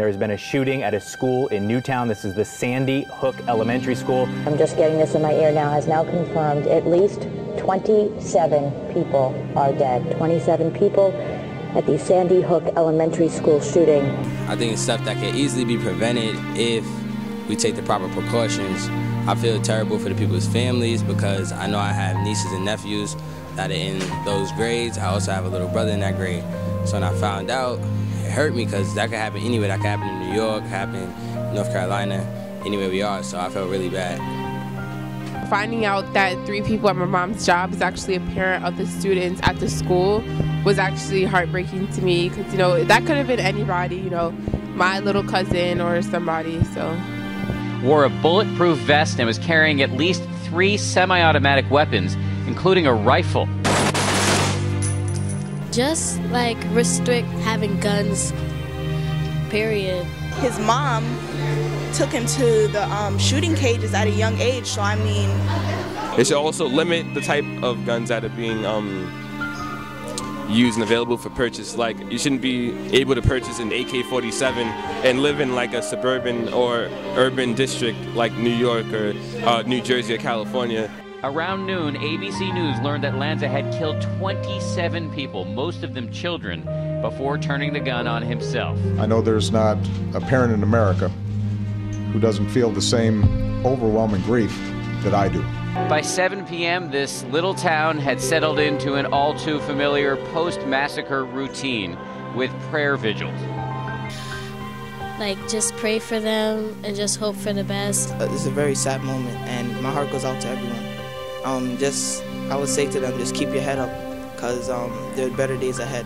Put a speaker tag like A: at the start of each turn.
A: There has been a shooting at a school in Newtown. This is the Sandy Hook Elementary School.
B: I'm just getting this in my ear now, has now confirmed at least 27 people are dead. 27 people at the Sandy Hook Elementary School shooting.
C: I think it's stuff that can easily be prevented if we take the proper precautions. I feel terrible for the people's families because I know I have nieces and nephews that are in those grades. I also have a little brother in that grade. So when I found out, it hurt me because that could happen anywhere. That could happen in New York, happen in North Carolina, anywhere we are. So I felt really bad.
D: Finding out that three people at my mom's job is actually a parent of the students at the school was actually heartbreaking to me because, you know, that could have been anybody, you know, my little cousin or somebody, so.
E: Wore a bulletproof vest and was carrying at least three semi automatic weapons, including a rifle.
F: Just like restrict having guns, period.
G: His mom took him to the um, shooting cages at a young age, so I mean.
H: It should also limit the type of guns that are being um, used and available for purchase. Like you shouldn't be able to purchase an AK-47 and live in like a suburban or urban district like New York or uh, New Jersey or California.
E: Around noon, ABC News learned that Lanza had killed 27 people, most of them children, before turning the gun on himself.
I: I know there's not a parent in America who doesn't feel the same overwhelming grief that I do.
E: By 7 p.m., this little town had settled into an all too familiar post massacre routine with prayer vigils.
F: Like, just pray for them and just hope for the best.
J: Uh, this is a very sad moment, and my heart goes out to everyone. Um, just, I would say to them, just keep your head up, because um, there are better days ahead.